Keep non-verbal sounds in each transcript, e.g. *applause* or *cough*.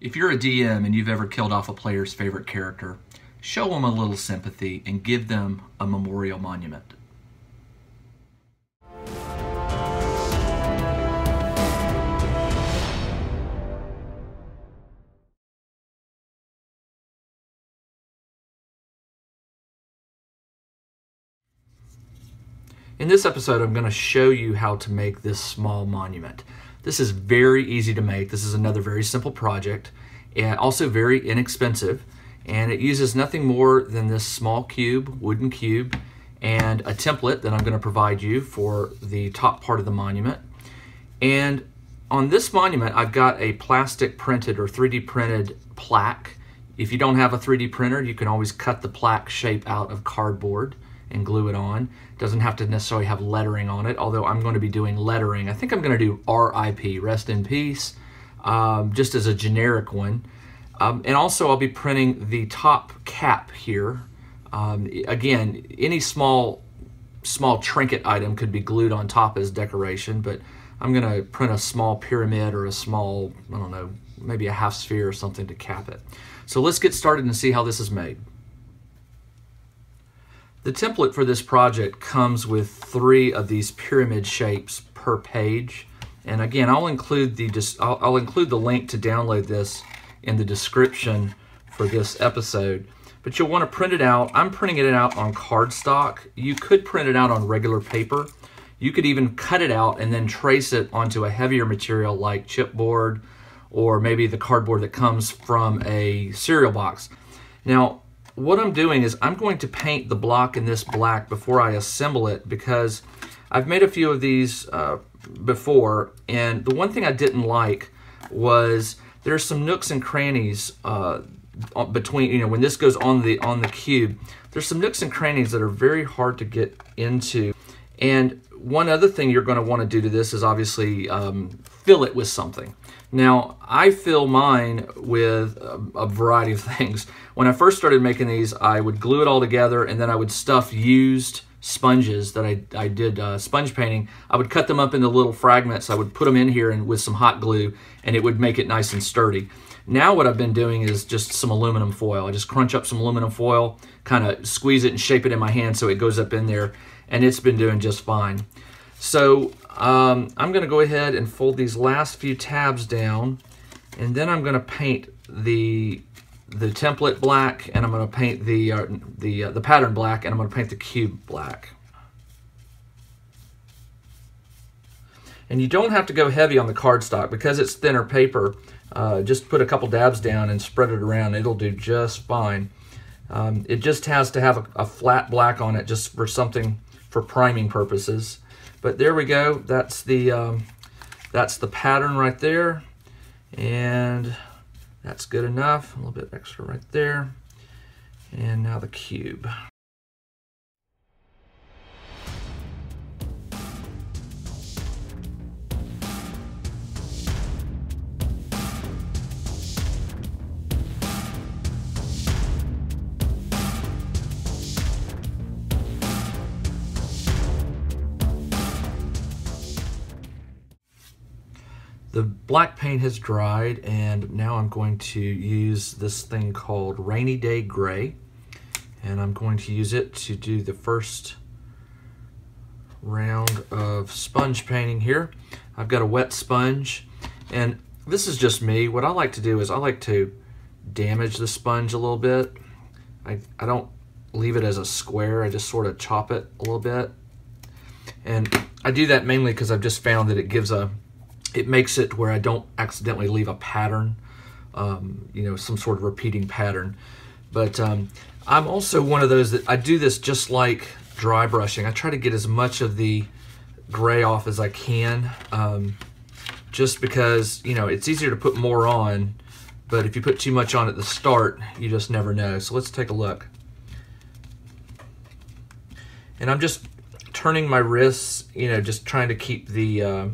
If you're a DM and you've ever killed off a player's favorite character, show them a little sympathy and give them a memorial monument. In this episode, I'm going to show you how to make this small monument. This is very easy to make. This is another very simple project and also very inexpensive. And it uses nothing more than this small cube, wooden cube, and a template that I'm going to provide you for the top part of the monument. And on this monument, I've got a plastic printed or 3D printed plaque. If you don't have a 3D printer, you can always cut the plaque shape out of cardboard and glue it on. Doesn't have to necessarily have lettering on it, although I'm going to be doing lettering. I think I'm going to do RIP, rest in peace, um, just as a generic one. Um, and also I'll be printing the top cap here. Um, again, any small small trinket item could be glued on top as decoration, but I'm going to print a small pyramid or a small, I don't know, maybe a half sphere or something to cap it. So let's get started and see how this is made. The template for this project comes with three of these pyramid shapes per page. And again, I'll include the I'll, I'll include the link to download this in the description for this episode. But you'll want to print it out. I'm printing it out on cardstock. You could print it out on regular paper. You could even cut it out and then trace it onto a heavier material like chipboard or maybe the cardboard that comes from a cereal box. Now, what I'm doing is I'm going to paint the block in this black before I assemble it because I've made a few of these uh, before. And the one thing I didn't like was there's some nooks and crannies uh, between you know when this goes on the on the cube there's some nooks and crannies that are very hard to get into. And one other thing you're going to want to do to this is obviously um, fill it with something now, I fill mine with a, a, variety of *laughs* things. When I first started making these, I would glue it all together and then I would stuff used sponges that I, I did uh, sponge painting. I would cut them up into little fragments. I would put them in here and with some hot glue and it would make it nice and sturdy. Now what I've been doing is just some aluminum foil. I just crunch up some aluminum foil, kind of squeeze it and shape it in my hand so it goes up in there and it's been doing just fine. So um, I'm going to go ahead and fold these last few tabs down and then I'm going to paint the the template black and I'm going to paint the uh, the uh, the pattern black and I'm going to paint the cube black. And you don't have to go heavy on the cardstock because it's thinner paper. Uh, just put a couple dabs down and spread it around. It'll do just fine. Um, it just has to have a, a flat black on it just for something for priming purposes. But there we go. That's the um, that's the pattern right there. And that's good enough. A little bit extra right there. And now the cube. The black paint has dried and now I'm going to use this thing called Rainy Day Gray and I'm going to use it to do the first round of sponge painting here. I've got a wet sponge and this is just me. What I like to do is I like to damage the sponge a little bit. I, I don't leave it as a square. I just sort of chop it a little bit. And I do that mainly because I've just found that it gives a it makes it where I don't accidentally leave a pattern, um, you know, some sort of repeating pattern. But um, I'm also one of those that I do this just like dry brushing. I try to get as much of the gray off as I can, um, just because, you know, it's easier to put more on, but if you put too much on at the start, you just never know. So let's take a look. And I'm just turning my wrists, you know, just trying to keep the, uh,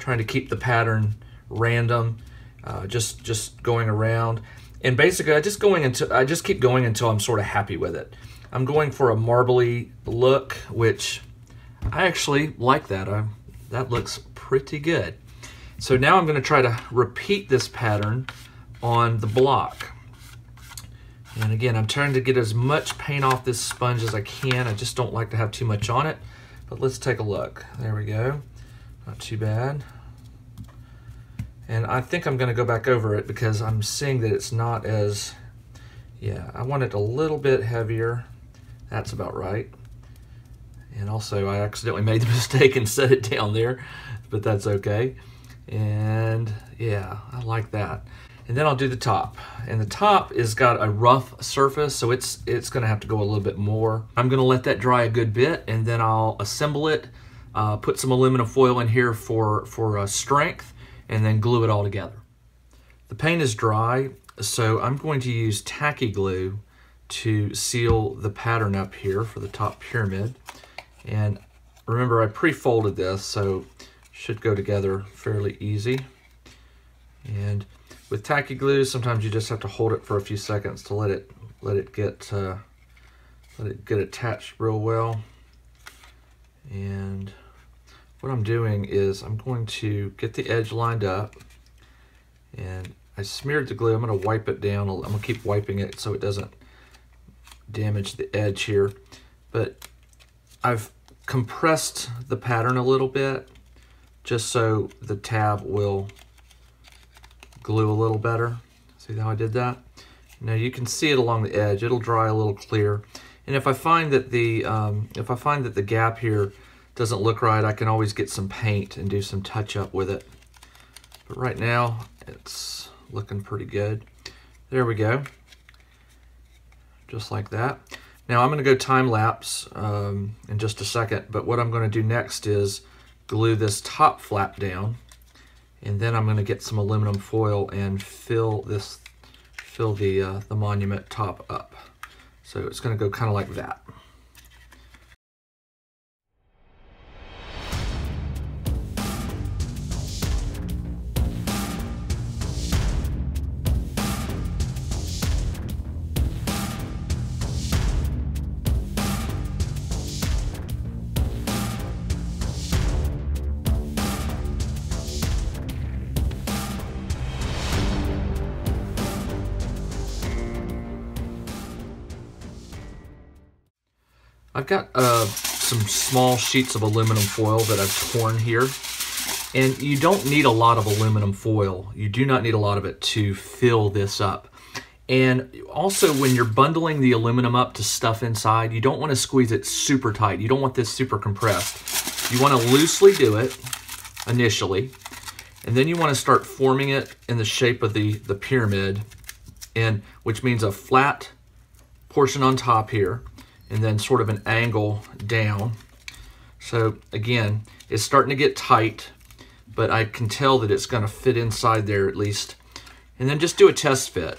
trying to keep the pattern random, uh, just just going around. And basically, I just going until I just keep going until I'm sort of happy with it. I'm going for a marbly look, which I actually like that. I, that looks pretty good. So now I'm going to try to repeat this pattern on the block. And again, I'm trying to get as much paint off this sponge as I can. I just don't like to have too much on it. But let's take a look. There we go. Not too bad. And I think I'm gonna go back over it because I'm seeing that it's not as, yeah, I want it a little bit heavier. That's about right. And also I accidentally made the *laughs* mistake and set it down there, but that's okay. And yeah, I like that. And then I'll do the top. And the top is got a rough surface, so it's it's gonna have to go a little bit more. I'm gonna let that dry a good bit and then I'll assemble it, uh, put some aluminum foil in here for, for uh, strength, and then glue it all together. The paint is dry, so I'm going to use tacky glue to seal the pattern up here for the top pyramid. And remember I pre-folded this, so should go together fairly easy. And with tacky glue, sometimes you just have to hold it for a few seconds to let it let it get uh, let it get attached real well. And what I'm doing is I'm going to get the edge lined up and I smeared the glue. I'm going to wipe it down. I'm going to keep wiping it so it doesn't damage the edge here. But I've compressed the pattern a little bit just so the tab will glue a little better. See how I did that? Now you can see it along the edge. It'll dry a little clear. And if I find that the um, if I find that the gap here doesn't look right, I can always get some paint and do some touch up with it. But right now, it's looking pretty good. There we go. Just like that. Now I'm going to go time lapse um, in just a second, but what I'm going to do next is glue this top flap down and then I'm going to get some aluminum foil and fill this fill the uh, the monument top up so it's going to go kind of like that I've got uh, some small sheets of aluminum foil that I've torn here. And you don't need a lot of aluminum foil. You do not need a lot of it to fill this up. And also when you're bundling the aluminum up to stuff inside, you don't want to squeeze it super tight. You don't want this super compressed. You want to loosely do it initially. And then you want to start forming it in the shape of the, the pyramid, and which means a flat portion on top here and then sort of an angle down. So again, it's starting to get tight, but I can tell that it's gonna fit inside there at least. And then just do a test fit.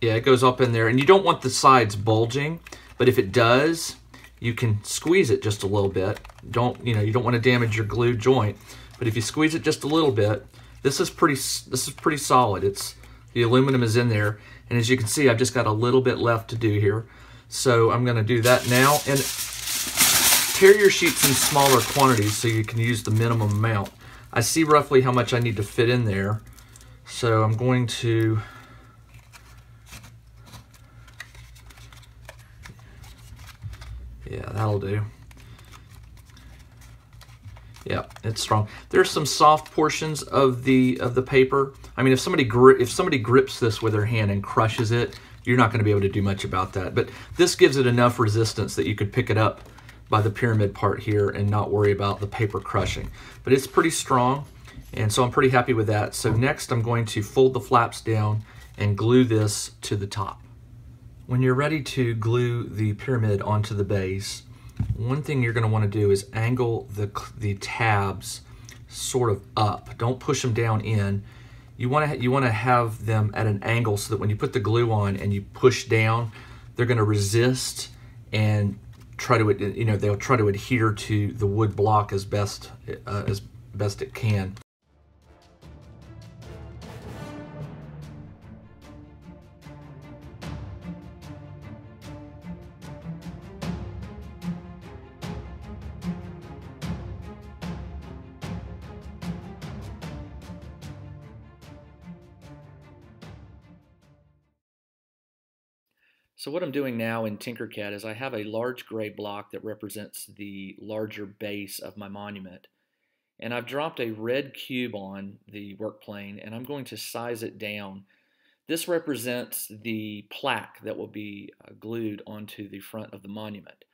Yeah, it goes up in there. And you don't want the sides bulging, but if it does, you can squeeze it just a little bit. Don't, you know, you don't want to damage your glue joint, but if you squeeze it just a little bit, this is pretty, this is pretty solid. It's, the aluminum is in there. And as you can see, I've just got a little bit left to do here. So I'm going to do that now. And tear your sheets in smaller quantities so you can use the minimum amount. I see roughly how much I need to fit in there. So I'm going to Yeah, that'll do. Yeah, it's strong. There's some soft portions of the of the paper. I mean, if somebody if somebody grips this with their hand and crushes it, you're not going to be able to do much about that. But this gives it enough resistance that you could pick it up by the pyramid part here and not worry about the paper crushing. But it's pretty strong, and so I'm pretty happy with that. So next I'm going to fold the flaps down and glue this to the top. When you're ready to glue the pyramid onto the base, one thing you're going to want to do is angle the, the tabs sort of up. Don't push them down in you want to you want to have them at an angle so that when you put the glue on and you push down, they're going to resist and try to you know they'll try to adhere to the wood block as best uh, as best it can. What I'm doing now in Tinkercad is I have a large gray block that represents the larger base of my monument. And I've dropped a red cube on the work plane and I'm going to size it down. This represents the plaque that will be uh, glued onto the front of the monument.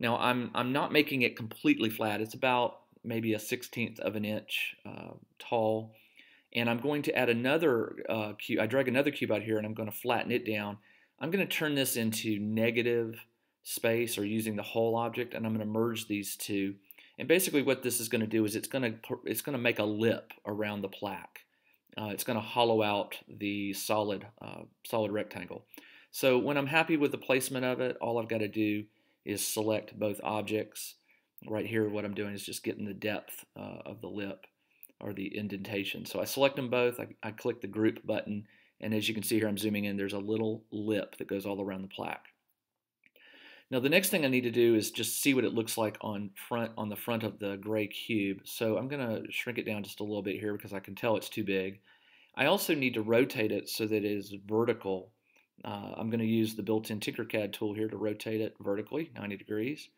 Now I'm, I'm not making it completely flat. It's about maybe a 16th of an inch uh, tall. And I'm going to add another uh, cube. I drag another cube out here and I'm going to flatten it down I'm going to turn this into negative space or using the whole object and I'm going to merge these two. And basically what this is going to do is it's going to it's going to make a lip around the plaque. Uh, it's going to hollow out the solid uh, solid rectangle. So when I'm happy with the placement of it, all I've got to do is select both objects. Right here, what I'm doing is just getting the depth uh, of the lip or the indentation. So I select them both. I, I click the group button and as you can see here, I'm zooming in, there's a little lip that goes all around the plaque. Now the next thing I need to do is just see what it looks like on front on the front of the gray cube. So I'm going to shrink it down just a little bit here because I can tell it's too big. I also need to rotate it so that it is vertical. Uh, I'm going to use the built-in Tinkercad tool here to rotate it vertically, 90 degrees.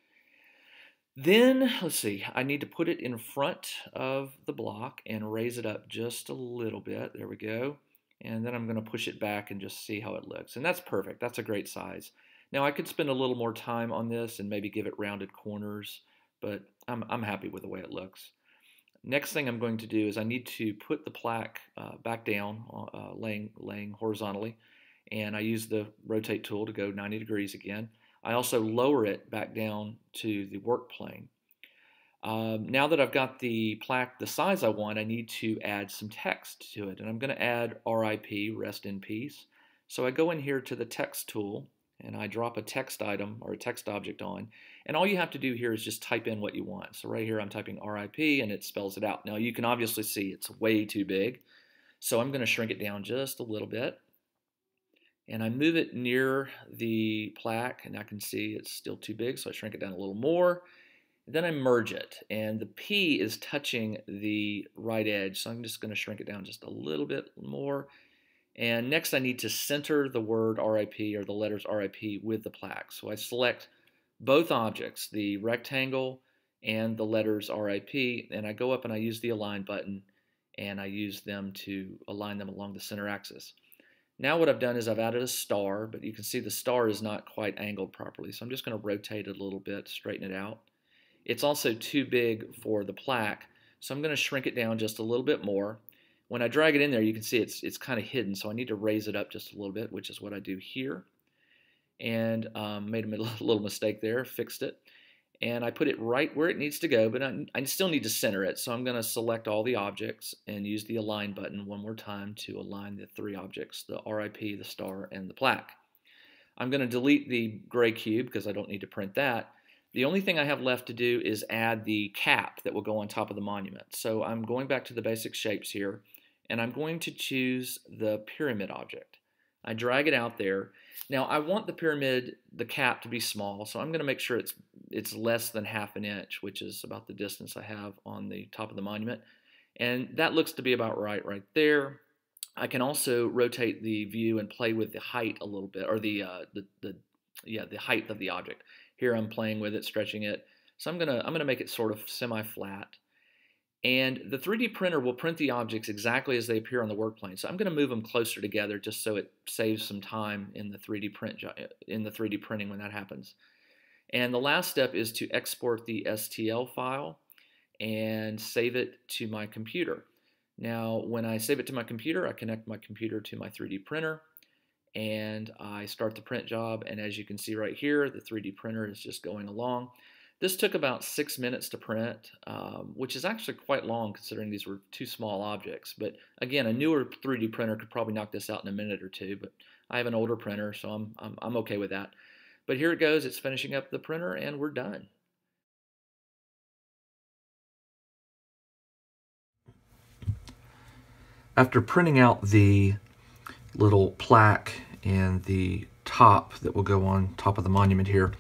Then, let's see, I need to put it in front of the block and raise it up just a little bit. There we go and then I'm going to push it back and just see how it looks. And that's perfect. That's a great size. Now I could spend a little more time on this and maybe give it rounded corners, but I'm, I'm happy with the way it looks. Next thing I'm going to do is I need to put the plaque uh, back down, uh, laying, laying horizontally, and I use the rotate tool to go 90 degrees again. I also lower it back down to the work plane. Um, now that I've got the plaque the size I want, I need to add some text to it. And I'm going to add RIP, rest in peace. So I go in here to the text tool and I drop a text item or a text object on. And all you have to do here is just type in what you want. So right here I'm typing RIP and it spells it out. Now you can obviously see it's way too big. So I'm going to shrink it down just a little bit. And I move it near the plaque and I can see it's still too big. So I shrink it down a little more. Then I merge it, and the P is touching the right edge, so I'm just going to shrink it down just a little bit more. And next I need to center the word RIP or the letters RIP with the plaque. So I select both objects, the rectangle and the letters RIP, and I go up and I use the align button and I use them to align them along the center axis. Now what I've done is I've added a star, but you can see the star is not quite angled properly. So I'm just going to rotate it a little bit, straighten it out. It's also too big for the plaque, so I'm going to shrink it down just a little bit more. When I drag it in there, you can see it's, it's kind of hidden, so I need to raise it up just a little bit, which is what I do here. And um, made a *laughs* little mistake there, fixed it. And I put it right where it needs to go, but I, I still need to center it. So I'm going to select all the objects and use the Align button one more time to align the three objects, the RIP, the star, and the plaque. I'm going to delete the gray cube because I don't need to print that. The only thing I have left to do is add the cap that will go on top of the monument. So I'm going back to the basic shapes here, and I'm going to choose the pyramid object. I drag it out there. Now I want the pyramid, the cap to be small, so I'm going to make sure it's it's less than half an inch, which is about the distance I have on the top of the monument. And that looks to be about right right there. I can also rotate the view and play with the height a little bit, or the uh, the, the yeah the height of the object. Here I'm playing with it, stretching it. So I'm gonna I'm gonna make it sort of semi-flat. And the 3D printer will print the objects exactly as they appear on the work plane. So I'm going to move them closer together just so it saves some time in the 3D print eh, in the 3D printing when that happens. And the last step is to export the STL file and save it to my computer. Now, when I save it to my computer, I connect my computer to my 3D printer and I start the print job and as you can see right here the 3D printer is just going along. This took about six minutes to print, um, which is actually quite long considering these were two small objects. But again, a newer 3D printer could probably knock this out in a minute or two, but I have an older printer, so I'm, I'm, I'm okay with that. But here it goes, it's finishing up the printer and we're done. After printing out the little plaque and the top that will go on top of the monument here.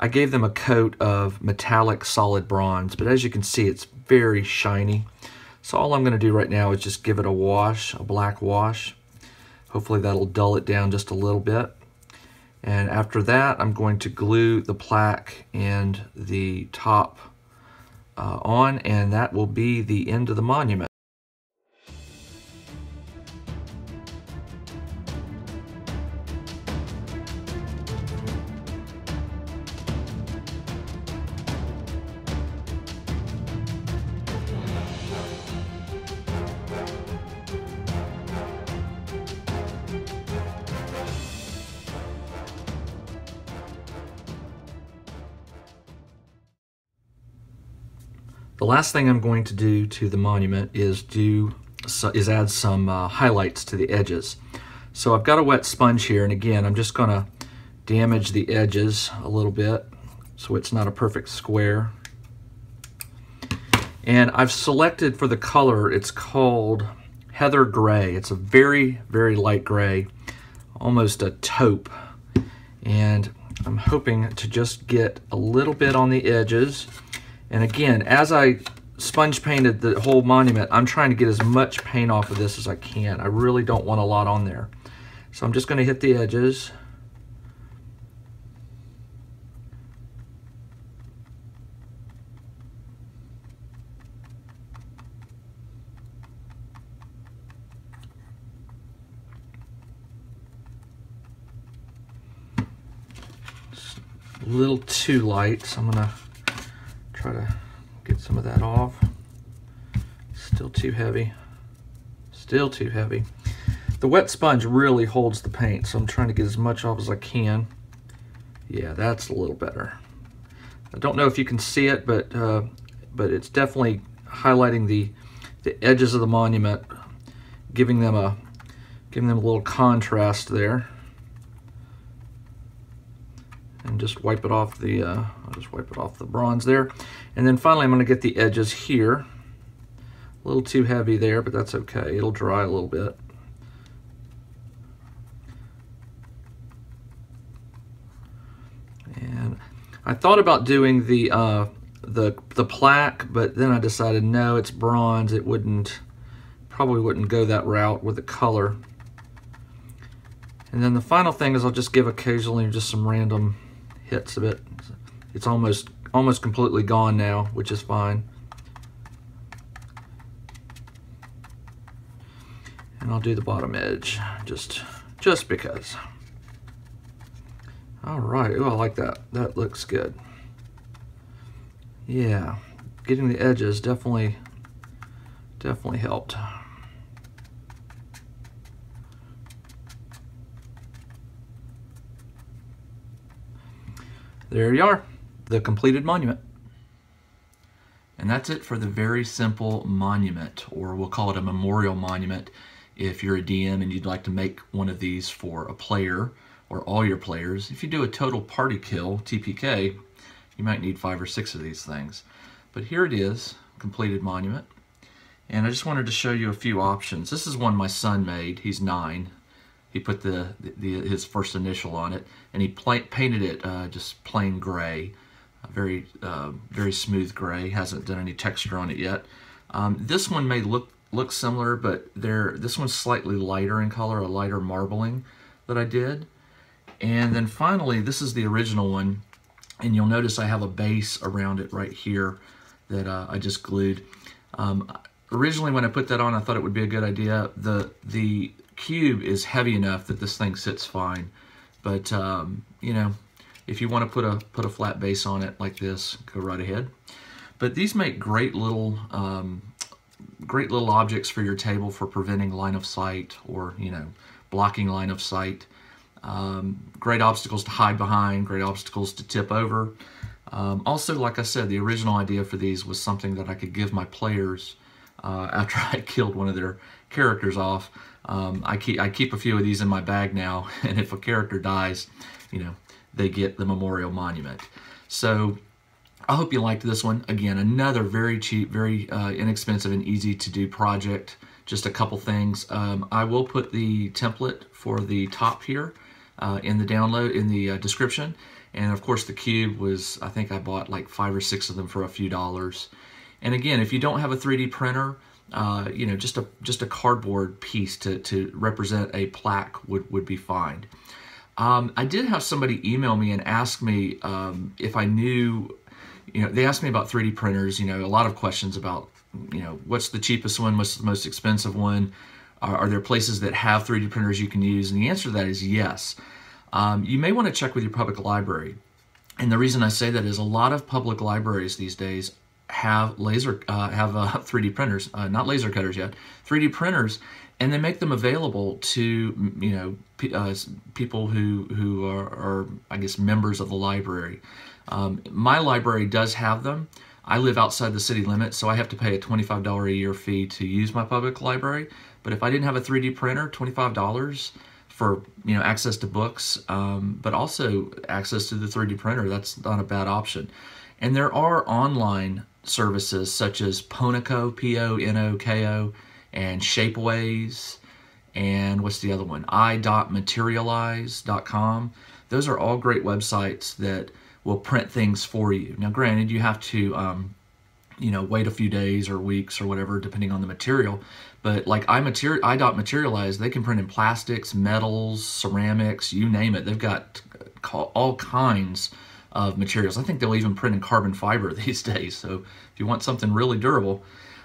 I gave them a coat of metallic solid bronze, but as you can see, it's very shiny. So all I'm going to do right now is just give it a wash, a black wash. Hopefully that'll dull it down just a little bit. And after that, I'm going to glue the plaque and the top uh, on, and that will be the end of the monument. The last thing I'm going to do to the monument is do is add some uh, highlights to the edges. So I've got a wet sponge here, and again, I'm just gonna damage the edges a little bit so it's not a perfect square. And I've selected for the color, it's called Heather Gray. It's a very, very light gray, almost a taupe. And I'm hoping to just get a little bit on the edges and again, as I sponge painted the whole monument, I'm trying to get as much paint off of this as I can. I really don't want a lot on there. So I'm just gonna hit the edges. a little too light, so I'm gonna try to get some of that off. Still too heavy. Still too heavy. The wet sponge really holds the paint, so I'm trying to get as much off as I can. Yeah, that's a little better. I don't know if you can see it, but uh, but it's definitely highlighting the the edges of the monument, giving them a giving them a little contrast there and just wipe it off the, uh, I'll just wipe it off the bronze there. And then finally I'm gonna get the edges here. A little too heavy there, but that's okay. It'll dry a little bit. And I thought about doing the, uh, the, the plaque, but then I decided no, it's bronze. It wouldn't, probably wouldn't go that route with the color. And then the final thing is I'll just give occasionally just some random hits of it. It's almost almost completely gone now, which is fine. And I'll do the bottom edge just just because. All right, oh, I like that. That looks good. Yeah, getting the edges definitely, definitely helped. There you are, the completed monument. And that's it for the very simple monument, or we'll call it a memorial monument if you're a DM and you'd like to make one of these for a player or all your players. If you do a total party kill, TPK, you might need five or six of these things. But here it is, completed monument. And I just wanted to show you a few options. This is one my son made. He's nine he put the, the his first initial on it, and he painted it uh, just plain gray, very uh, very smooth gray. Hasn't done any texture on it yet. Um, this one may look look similar, but there this one's slightly lighter in color, a lighter marbling that I did. And then finally, this is the original one, and you'll notice I have a base around it right here that uh, I just glued. Um, originally, when I put that on, I thought it would be a good idea. The the cube is heavy enough that this thing sits fine. But, um, you know, if you want to put a, put a flat base on it like this, go right ahead. But these make great little, um, great little objects for your table for preventing line of sight or, you know, blocking line of sight. Um, great obstacles to hide behind, great obstacles to tip over. Um, also, like I said, the original idea for these was something that I could give my players uh, *laughs* after I killed one of their characters off. Um, I keep I keep a few of these in my bag now, *laughs* and if a character dies, you know, they get the memorial monument. So I hope you liked this one. Again, another very cheap, very uh, inexpensive and easy to do project. Just a couple things. Um, I will put the template for the top here uh, in the download, in the uh, description. And of course the cube was, I think I bought like five or six of them for a few dollars. And again, if you don't have a 3D printer, uh, you know, just a just a cardboard piece to, to represent a plaque would, would be fine. Um, I did have somebody email me and ask me um, if I knew, you know, they asked me about 3D printers, you know, a lot of questions about, you know, what's the cheapest one, what's the most expensive one, are, are there places that have 3D printers you can use? And the answer to that is yes. Um, you may want to check with your public library. And the reason I say that is a lot of public libraries these days have laser uh, have uh, *laughs* 3D printers, uh, not laser cutters yet, 3D printers, and they make them available to you know uh, people who who are, are, I guess members of the library. Um, my library does have them. I live outside the city limits, so I have to pay a $25 a year fee to use my public library. But if I didn't have a 3D printer, $25 for you know access to books, um, but also access to the 3D printer, that's not a bad option. And there are online services such as Ponoko, P-O-N-O-K-O, and Shapeways, and what's the other one? i.materialise.com. Those are all great websites that will print things for you. Now, granted, you have to, um, you know, wait a few days or weeks or whatever, depending on the material. But like iMateri- i.materialize, they can print in plastics, metals, ceramics, you name it. They've got all kinds of materials. I think they'll even print in carbon fiber *laughs* these days. So if you want something really durable,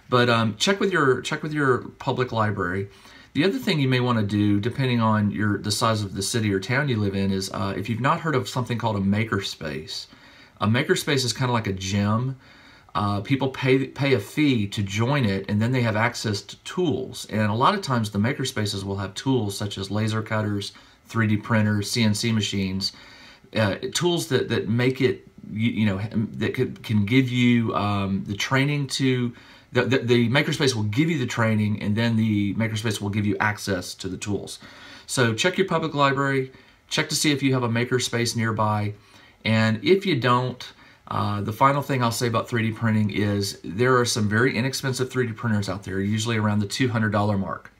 but um, check with your check with your public library. The other thing you may want to do, depending on your the size of the city or town you live in, is uh, if you've not heard of something called a makerspace. A makerspace is kind of like a gym. Uh, people pay pay a fee to join it, and then they have access to tools. And a lot of times, the makerspaces will have tools such as laser cutters, 3D printers, CNC machines, uh, tools that that make it you, you know that could, can give you um, the training to the, the, the, makerspace will give you the training and then the makerspace will give you access to the tools. So check your public library check to see if you have a makerspace nearby and if you don't uh, the final thing I'll say about 3D printing is there are some very inexpensive 3D printers out there usually around the $200 mark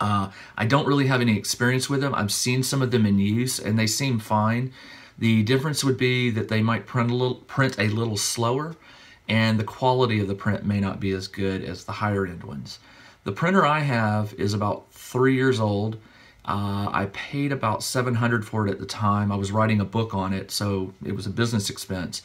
uh, I don't really have any experience with them I've seen some of them in use and they seem fine the difference would be that they might print a little, print a little slower and the quality of the print may not be as good as the higher end ones. The printer I have is about three years old. Uh, I paid about 700 for it at the time. I was writing a book on it, so it was a business expense.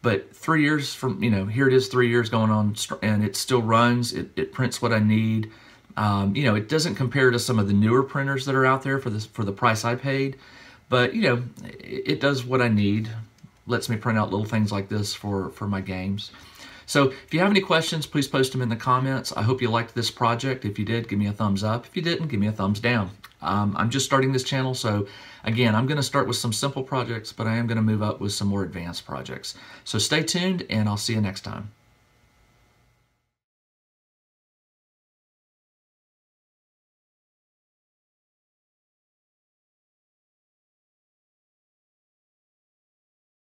But three years from, you know, here it is three years going on, and it still runs. It, it prints what I need. Um, you know, it doesn't compare to some of the newer printers that are out there for this for the price I paid. But, you know, it, it does what I need lets me print out little things like this for, for my games. So if you have any questions, please post them in the comments. I hope you liked this project. If you did, give me a thumbs up. If you didn't, give me a thumbs down. Um, I'm just starting this channel, so again, I'm going to start with some simple projects, but I am going to move up with some more advanced projects. So stay tuned, and I'll see you next time.